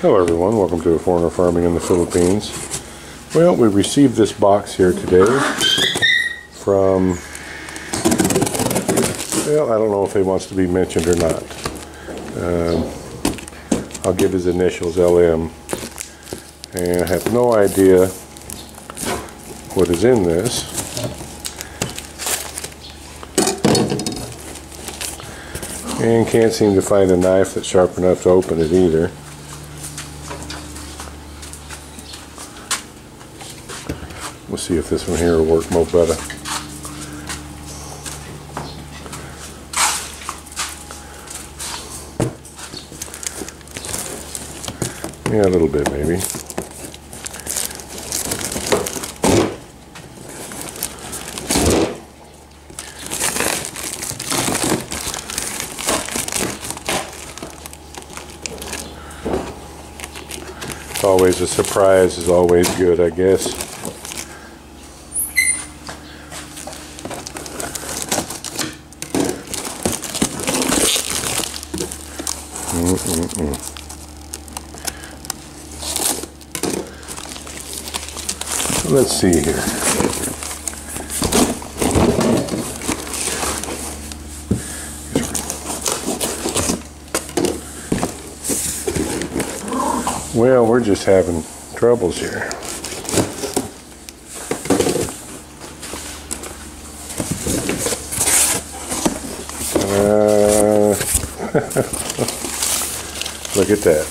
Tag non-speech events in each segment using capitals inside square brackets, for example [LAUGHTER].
Hello everyone, welcome to A Foreigner Farming in the Philippines. Well, we received this box here today from, well, I don't know if he wants to be mentioned or not. Um, I'll give his initials, LM. And I have no idea what is in this. And can't seem to find a knife that's sharp enough to open it either. We'll see if this one here will work more better. Yeah, a little bit maybe. It's always a surprise is always good, I guess. Mm -mm. Let's see here. Well, we're just having troubles here. Uh, [LAUGHS] look at that.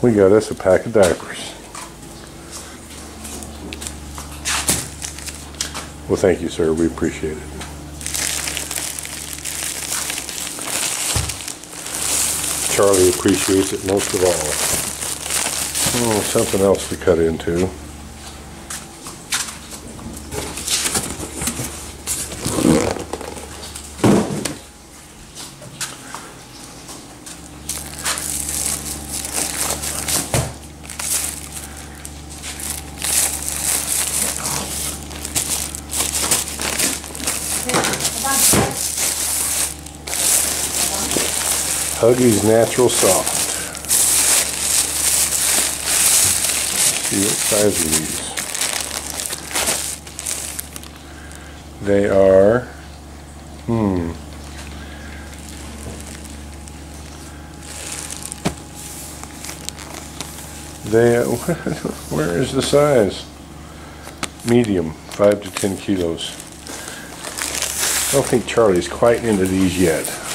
We got us a pack of diapers. Well, thank you, sir. We appreciate it. Charlie appreciates it most of all. Oh, something else to cut into. Huggies Natural Soft. Let's see what size are these. They are, hmm, they, [LAUGHS] where is the size? Medium, 5 to 10 kilos. I don't think Charlie's quite into these yet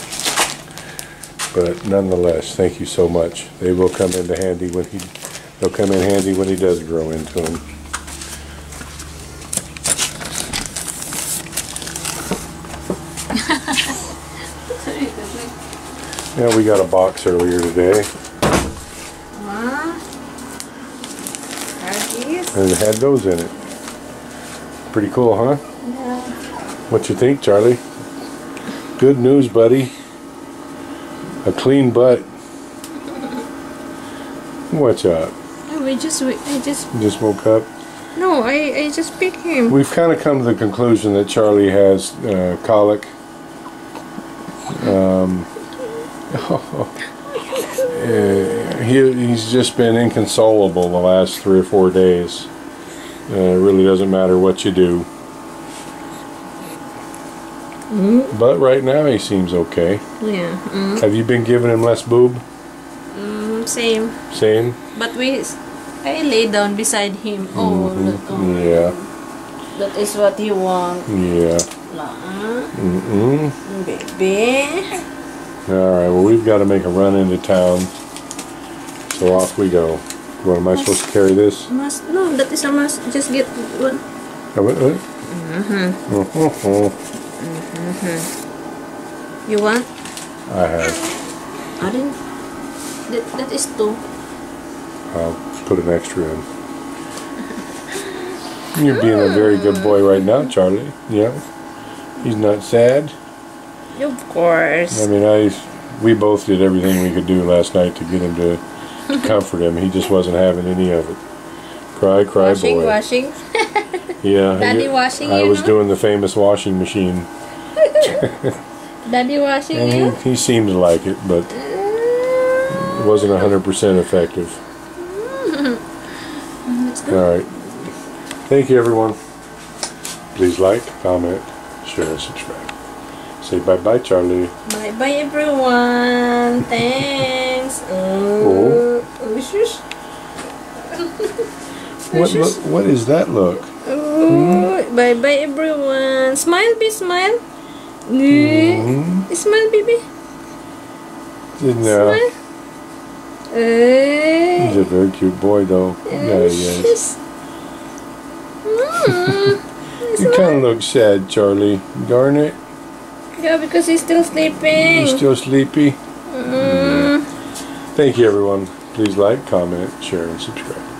but nonetheless, thank you so much. They will come into handy when he, they'll come in handy when he does grow into them. [LAUGHS] yeah, we got a box earlier today. And it had those in it. Pretty cool, huh? Yeah. What you think, Charlie? Good news, buddy. A clean butt. What's up? Oh, we just, we, I just. You just woke up? No, I, I just picked him. We've kind of come to the conclusion that Charlie has uh, colic. Um, uh, [LAUGHS] he, he's just been inconsolable the last three or four days. Uh, it really doesn't matter what you do. Mm. But right now he seems okay. Yeah. Mm. Have you been giving him less boob? Mm, same. Same? But we, I lay down beside him. Oh, Mhm. that, oh. Yeah. that is what he want. Yeah. La, Mm-mm. baby. Alright, well we've got to make a run into town. So off we go. What, am I supposed to carry this? Must no, that is a must. Just get one. Oh, what, what? Mm-hmm. Oh, You want? I have. I didn't. That, that is two. I'll put an extra in. You're being a very good boy right now, Charlie. Yeah. He's not sad. Of course. I mean, I, we both did everything we could do last night to get him to, to [LAUGHS] comfort him. He just wasn't having any of it. Cry, cry, washing, boy. washing. Yeah. Daddy washing I you, was no? doing the famous washing machine. [LAUGHS] Daddy washing And you? he, he seemed to like it, but It wasn't 100% effective. Mm-hmm. All right. Thank you, everyone. Please like, comment, share, and subscribe. Say bye-bye, Charlie. Bye bye everyone. Thanks. [LAUGHS] Oh. What, [LAUGHS] what is that look? Bye bye everyone. Smile, be smile. Mm. Smile, baby. No. Smile. Hey. He's a very cute boy, though. Yeah, he is. Mm. [LAUGHS] You kind of look sad, Charlie. Darn it. yeah, because he's still sleeping. You still sleepy? Mm. Thank you, everyone. Please like, comment, share, and subscribe.